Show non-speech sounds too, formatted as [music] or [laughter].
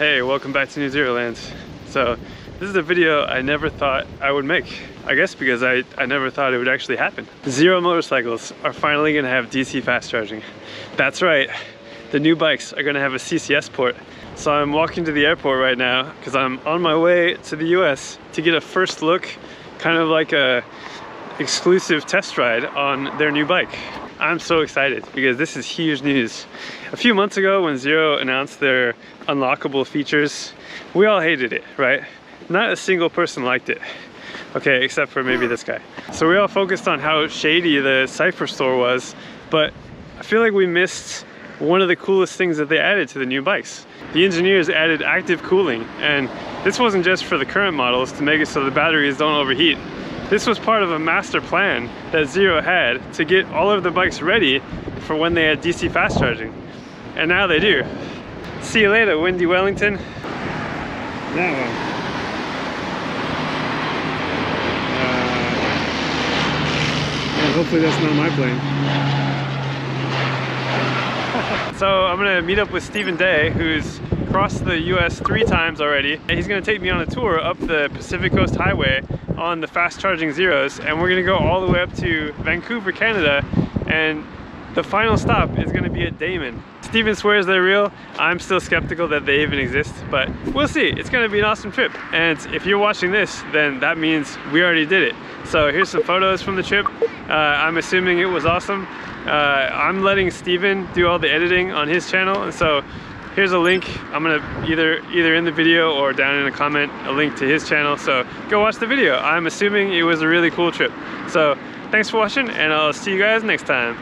Hey, welcome back to New Zeroland. So this is a video I never thought I would make. I guess because I, I never thought it would actually happen. Zero motorcycles are finally gonna have DC fast charging. That's right, the new bikes are gonna have a CCS port. So I'm walking to the airport right now because I'm on my way to the US to get a first look, kind of like a exclusive test ride on their new bike. I'm so excited because this is huge news. A few months ago when Zero announced their unlockable features, we all hated it, right? Not a single person liked it. Okay, except for maybe this guy. So we all focused on how shady the Cypher store was, but I feel like we missed one of the coolest things that they added to the new bikes. The engineers added active cooling, and this wasn't just for the current models to make it so the batteries don't overheat. This was part of a master plan that Zero had to get all of the bikes ready for when they had DC fast charging. And now they do. See you later, Windy Wellington. That one. Uh, yeah, hopefully that's not my plane. [laughs] so I'm gonna meet up with Stephen Day, who's crossed the US three times already. He's gonna take me on a tour up the Pacific Coast Highway on the fast charging zeros and we're gonna go all the way up to Vancouver, Canada and the final stop is gonna be at Damon. Steven swears they're real. I'm still skeptical that they even exist, but we'll see. It's gonna be an awesome trip. And if you're watching this, then that means we already did it. So here's some photos from the trip. Uh, I'm assuming it was awesome. Uh, I'm letting Steven do all the editing on his channel, and so here's a link. I'm gonna either either in the video or down in a comment a link to his channel. So go watch the video. I'm assuming it was a really cool trip. So thanks for watching and i'll see you guys next time